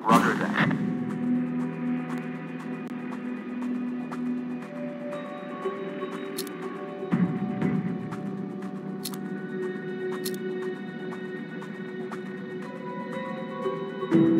Roger that. Thank